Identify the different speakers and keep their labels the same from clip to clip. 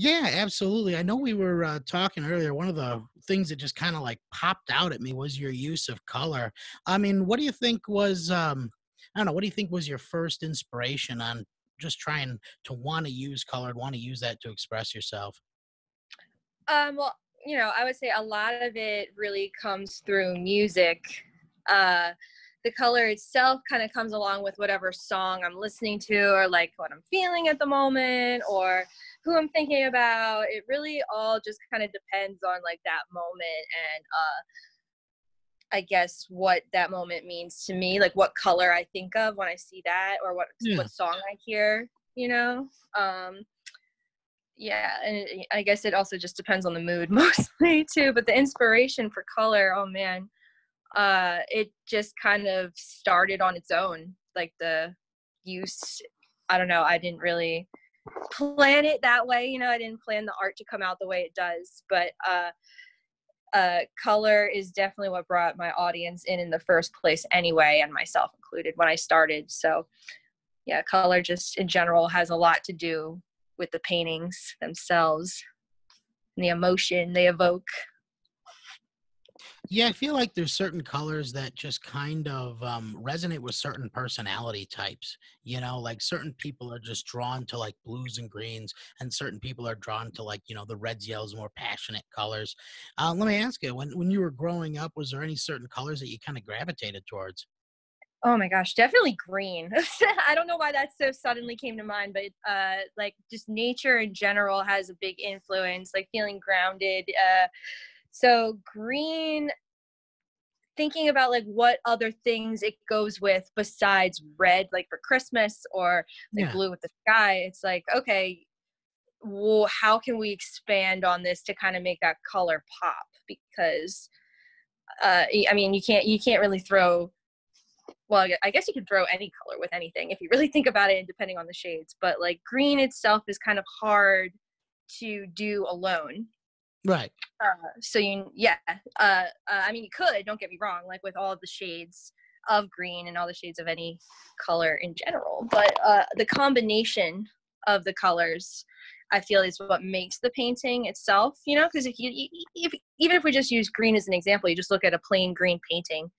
Speaker 1: Yeah, absolutely. I know we were uh, talking earlier. One of the things that just kind of like popped out at me was your use of color. I mean, what do you think was, um, I don't know, what do you think was your first inspiration on just trying to want to use color, want to use that to express yourself?
Speaker 2: Um, well, you know, I would say a lot of it really comes through music. Uh, the color itself kind of comes along with whatever song I'm listening to or like what I'm feeling at the moment or who I'm thinking about. It really all just kind of depends on like that moment and uh I guess what that moment means to me, like what color I think of when I see that or what
Speaker 1: Yeah.
Speaker 2: what song I hear, you know. Um yeah, and it, I guess it also just depends on the mood mostly too, but the inspiration for color, oh man uh it just kind of started on its own like the use i don't know i didn't really plan it that way you know i didn't plan the art to come out the way it does but uh uh color is definitely what brought my audience in in the first place anyway and myself included when i started. So yeah color just in general has a lot to do with the paintings themselves and the emotion they evoke
Speaker 1: Yeah, I feel like there's certain colors that just kind of um, resonate with certain personality types. You know, like certain people are just drawn to like blues and greens, and certain people are drawn to like, you know, the reds, yellows, more passionate colors. Uh, let me ask you, when, when you were growing up, was there any certain colors that you kind of gravitated towards?
Speaker 2: Oh my gosh, definitely green. I don't know why that so suddenly came to mind, but uh like just nature in general has a big influence, like feeling grounded. Uh so green thinking about like what other things it goes with besides red like for Christmas or like
Speaker 1: Yeah.
Speaker 2: blue with the sky, it's like okay, well how can we expand on this to kind of make that color pop because uh I mean you can't you can't really throw well, I I guess you can throw any color with anything if you really think about it, and depending on the shades. But like green itself is kind of hard to do alone.
Speaker 1: Right.
Speaker 2: Uh, so you, yeah, uh, uh, I mean, you could. Don't get me wrong. Like with all the shades of green and all the shades of any color in general, but uh, the combination of the colors, I feel, is what makes the painting itself. You know, because if you, if, even if we just use green as an example, you just look at a plain green painting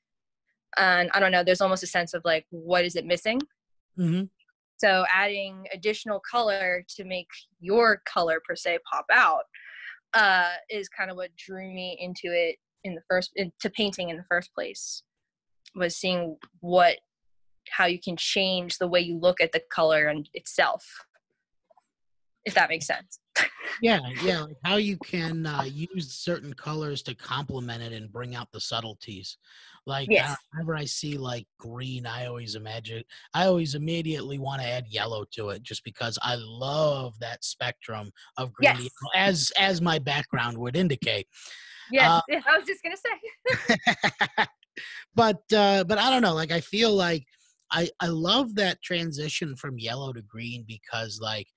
Speaker 2: and i don't know there's almost a sense of like what is it missing
Speaker 1: hmm
Speaker 2: so adding additional color to make your color per se pop out uh, is kind of what drew me into it in the first into painting in the first place was seeing what how you can change the way you look at the color and itself if that makes sense
Speaker 1: Yeah, yeah, like how you can uh, use certain colors to complement it and bring out the subtleties. Like
Speaker 2: yes
Speaker 1: whenever I see like green, I always imagine, I always immediately want to add yellow to it, just because I love that spectrum of green,
Speaker 2: yes
Speaker 1: yellow, as as my background would indicate.
Speaker 2: yes
Speaker 1: Uh,
Speaker 2: i was just gonna say
Speaker 1: but uh, but I don't know. Like I feel like I I love that transition from yellow to green because like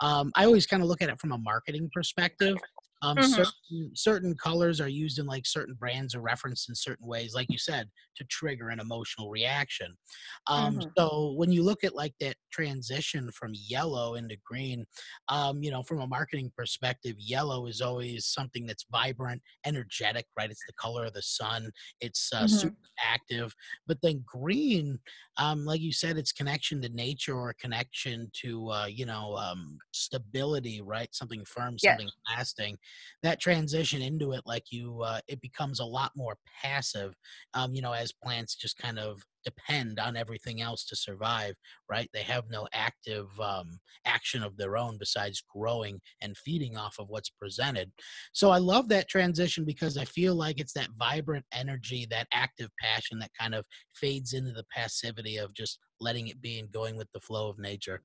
Speaker 1: um, I always kind of look at it from a marketing perspective. Um,
Speaker 2: hmm
Speaker 1: certain certain colors are used in like certain brands or referenced in certain ways, like you said, to trigger an emotional reaction. Um,
Speaker 2: hmm
Speaker 1: so when you look at like that transition from yellow into green, um, you know, from a marketing perspective, yellow is always something that's vibrant, energetic, right? It's the color of the sun. It's uh,
Speaker 2: hmm
Speaker 1: super active. But then green, um, like you said, it's connection to nature or connection to uh, you know um, stability, right? Something firm,
Speaker 2: yes
Speaker 1: something lasting. That transition into it, like you, uh, it becomes a lot more passive. Um, you know, as plants just kind of depend on everything else to survive, right? They have no active um, action of their own besides growing and feeding off of what's presented. So I love that transition because I feel like it's that vibrant energy, that active passion that kind of fades into the passivity of just letting it be and going with the flow of nature.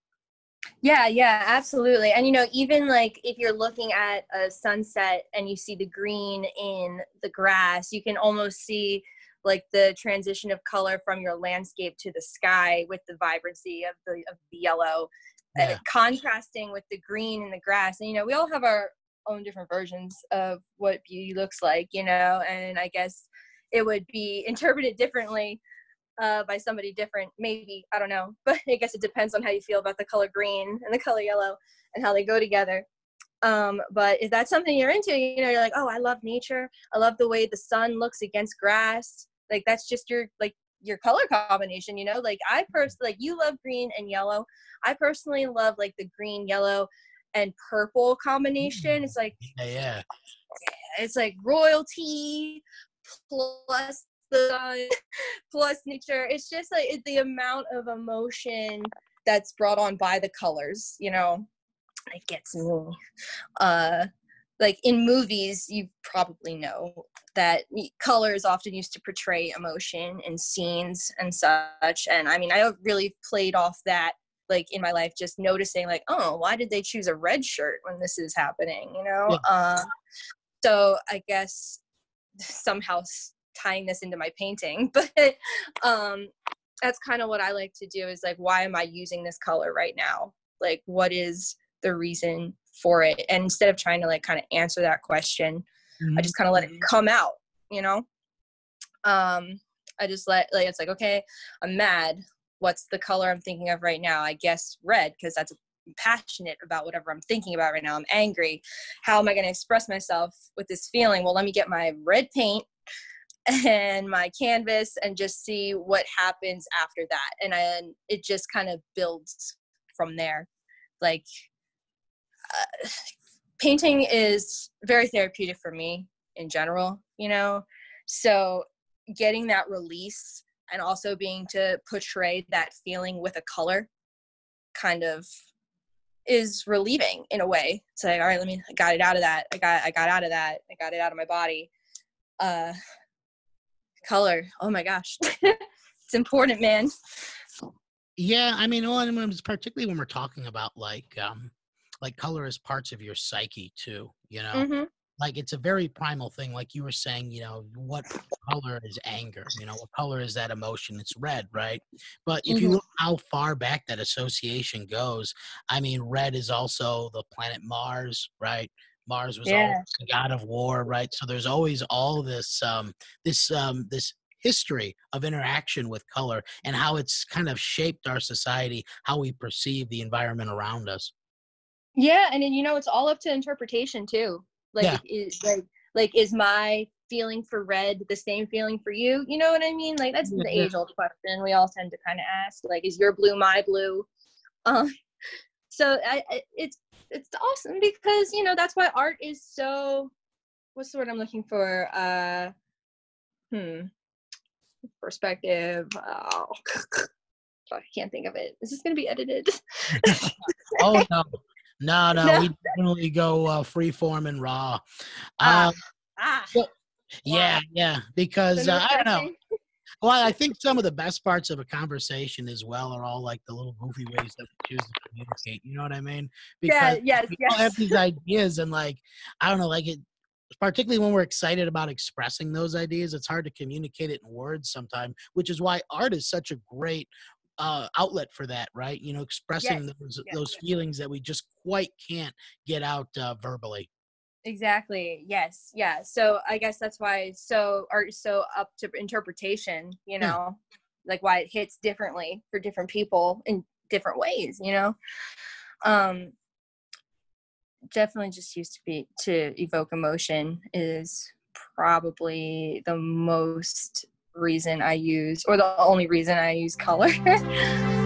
Speaker 2: Yeah, yeah, absolutely. And you know, even like if you're looking at a sunset and you see the green in the grass, you can almost see like the transition of color from your landscape to the sky with the vibrancy of the of the yellow, uh, contrasting with the green in the grass. And you know, we all have our own different versions of what beauty looks like, you know, and I guess it would be interpreted differently uh, by somebody different. Maybe I don't know, but I guess it depends on how you feel about the color green and the color yellow and how they go together. Um, but if that's something you're into, you know, you're like, oh, I love nature. I love the way the sun looks against grass. Like that's just your like your color combination, you know? Like I personally like you love green and yellow. I personally love like the green, yellow, and purple combination. It's like
Speaker 1: yeah, yeah.
Speaker 2: it's like royalty plus the sun plus nature. It's just like it, the amount of emotion that's brought on by the colors, you know. It gets me. Uh like in movies you probably know that color is often used to portray emotion in scenes and such and i mean i really played off that like in my life just noticing like oh why did they choose a red shirt when this is happening you know yeah. uh, so i guess somehow tying this into my painting but um that's kind of what i like to do is like why am i using this color right now? Like what is the reason for it? And instead of trying to like kind of answer that question mm-hmm. i just kind of let it come out you know? Um i just let like it's like okay i'm mad. What's the color i'm thinking of right now? I guess red because that's passionate about whatever i'm thinking about right now. I'm angry. How am i going to express myself with this feeling? Well let me get my red paint and my canvas and just see what happens after that. And it just kind of builds from there. Like uh, painting is very therapeutic for me in general you know? So getting that release and also being to portray that feeling with a color kind of is relieving in a way. It's like all right let me I got it out of that. I got i got out of that. I got it out of my body. Uh color. Oh my gosh. It's important man.
Speaker 1: Yeah i mean well, particularly when we're talking about like um like color is parts of your psyche too you know? Mm-hmm. like it's a very primal thing like you were saying you know what color is anger you know what color is that emotion? It's red right? But if mm-hmm. you look how far back that association goes i mean red is also the planet mars right mars was yeah. the god of war right so there's always all this um this um this history of interaction with color and how it's kind of shaped our society how we perceive the environment around us
Speaker 2: yeah, and then you know it's all up to interpretation too. Like yeah. is like like is my feeling for red the same feeling for you? You know what I mean? Like that's the age old question we all tend to kind of ask. Like is your blue my blue? Um, so I, it's it's awesome because you know that's why art is so. What's the word I'm looking for? Uh, hmm. Perspective. Oh. I can't think of it. Is this going to be edited?
Speaker 1: oh no, no, no, no. we definitely go uh, free form and raw. Ah, um, ah, so, yeah, yeah, because uh, I don't know. Well, I think some of the best parts of a conversation as well are all like the little goofy ways that we choose to communicate. You know what I mean?
Speaker 2: Because yeah, yes,
Speaker 1: we
Speaker 2: yes.
Speaker 1: all have these ideas and like I don't know, like it particularly when we're excited about expressing those ideas, it's hard to communicate it in words sometimes, which is why art is such a great uh, outlet for that, right? You know, expressing yes. those yes. those feelings that we just quite can't get out uh, verbally.
Speaker 2: Exactly. Yes. Yeah. So I guess that's why so art is so up to interpretation. You know, yeah. like why it hits differently for different people in different ways. You know, um, definitely just used to be to evoke emotion is probably the most reason I use, or the only reason I use color.